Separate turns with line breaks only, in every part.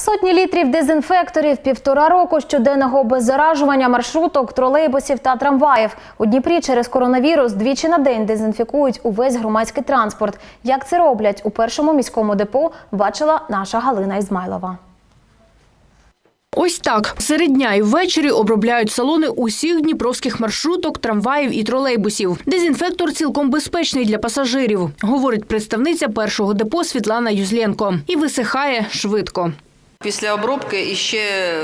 Сотні літрів дезінфекторів, півтора року щоденного беззаражування маршруток, тролейбусів та трамваїв. У Дніпрі через коронавірус двічі на день дезінфікують увесь громадський транспорт. Як це роблять у першому міському депо, бачила наша Галина Ізмайлова.
Ось так серед дня і ввечері обробляють салони усіх дніпровських маршруток, трамваїв і тролейбусів. Дезінфектор цілком безпечний для пасажирів, говорить представниця першого депо Світлана Юзленко. І висихає швидко.
Після обробки іще е,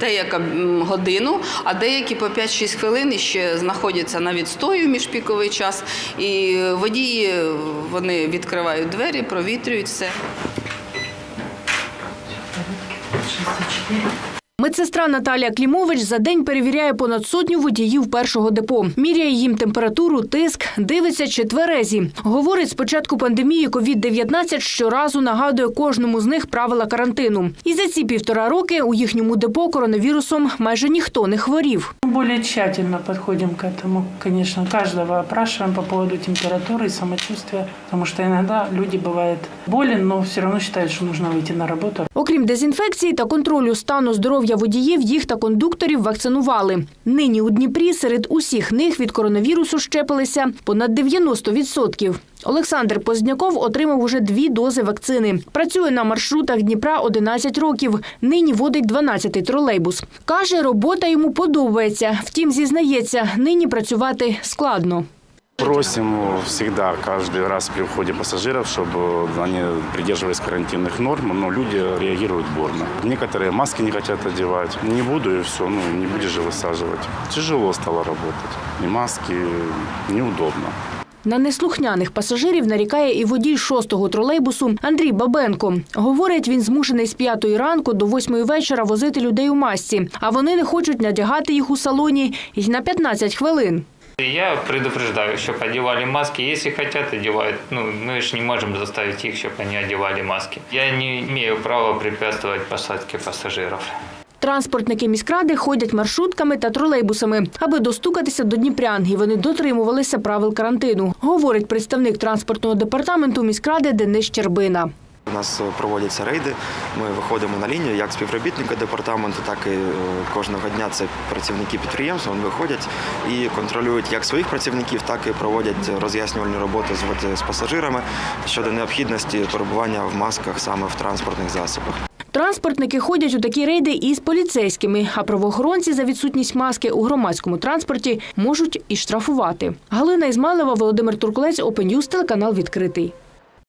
деяка годину, а деякі по 5-6 хвилин ще знаходяться на відстою міжпіковий час. І водії е, вони відкривають двері, провітрюють все.
Медсестра Наталія Клімович за день перевіряє понад сотню водіїв першого депо. Міряє їм температуру, тиск, дивиться чи тверезі. Говорить, з початку пандемії COVID-19 щоразу нагадує кожному з них правила карантину. І за ці півтора роки у їхньому депо коронавірусом майже ніхто не хворів.
Мы более тщательно подходим к этому. Конечно, каждого опрашиваем по поводу температуры и самочувствия, потому что иногда люди бывают болен, но все равно считают, что нужно выйти на работу.
Окрім дезінфекції та контролю стану здоров'я водіїв, їх та кондукторів вакцинували. Нині у Дніпрі серед усіх них від коронавірусу щепилися понад 90%. Олександр Поздняков отримав уже дві дози вакцини. Працює на маршрутах Дніпра 11 років. Нині водить 12-й тролейбус. Каже, робота йому подобається. Втім, зізнається, нині працювати складно.
Просим всегда, каждый раз при входе пассажиров, чтобы они придерживались карантинных норм, но люди реагируют бурно. Некоторые маски не хотят одевать. Не буду и все, ну не будешь же высаживать. Тяжело стало работать. И маски неудобно.
На неслухняних пасажирів нарікає і водій шостого тролейбусу Андрій Бабенко. Говорить, він змушений з п'ятої ранку до восьмої вечора возити людей у масці, а вони не хочуть надягати їх у салоні й на 15 хвилин.
Я предупреждаю, чтобы одевали маски. Если хотят, одевают. Ну, мы же не можем заставить их, чтобы они одевали маски. Я не имею права препятствовать посадке пассажиров.
Транспортники міськради ходять маршрутками та тролейбусами, аби достукатися до дніпрян, і вони дотримувалися правил карантину, говорить представник транспортного департаменту міськради Денис Щербина.
У нас е, проводяться рейди. Ми виходимо на лінію як співробітники департаменту, так і е, кожного дня це працівники підприємства. Вони виходять і контролюють як своїх працівників, так і проводять роз'яснювальні роботи з, пасажирами щодо необхідності перебування в масках саме в транспортних засобах.
Транспортники ходять у такі рейди і з поліцейськими, а правоохоронці за відсутність маски у громадському транспорті можуть і штрафувати. Галина Ізмайлова, Володимир Туркулець, News, телеканал відкритий.